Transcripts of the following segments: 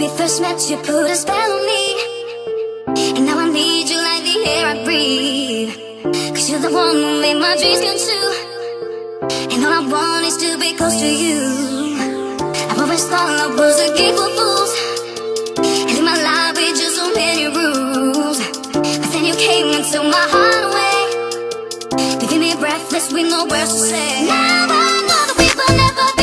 we first met, you put a spell on me. And now I need you like the air I breathe. Cause you're the one who made my dreams come true. And all I want is to be close to you. I've always thought love was a game for fools. And in my life, we just so many rules. But then you came and took my heart away. Leaving me breathless with no words to say. Now I know that we will never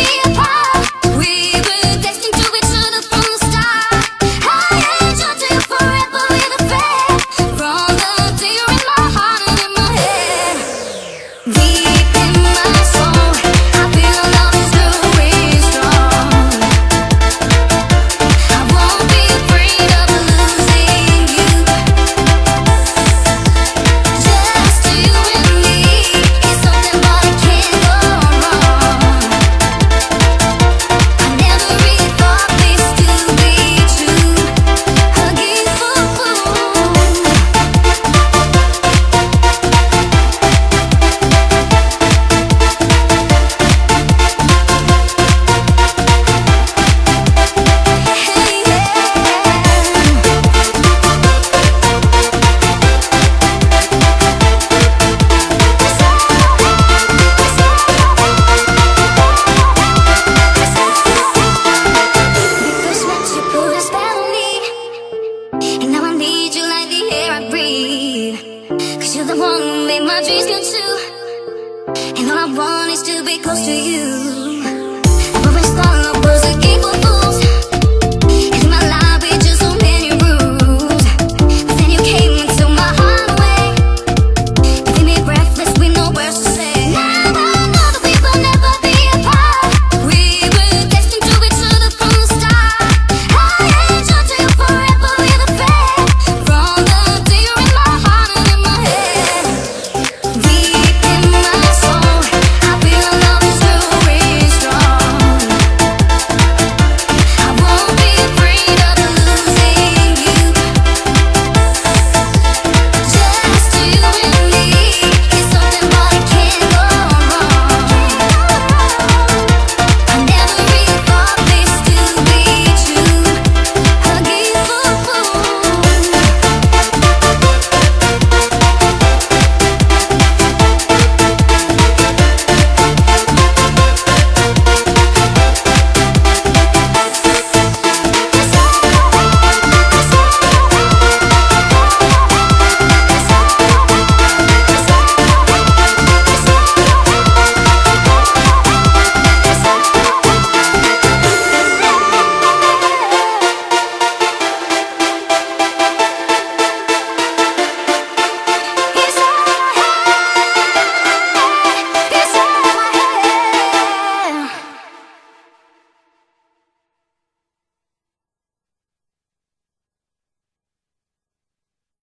air I breathe. Cause you're the one who made my dreams come true. And all I want is to be close to you. The moving star was a game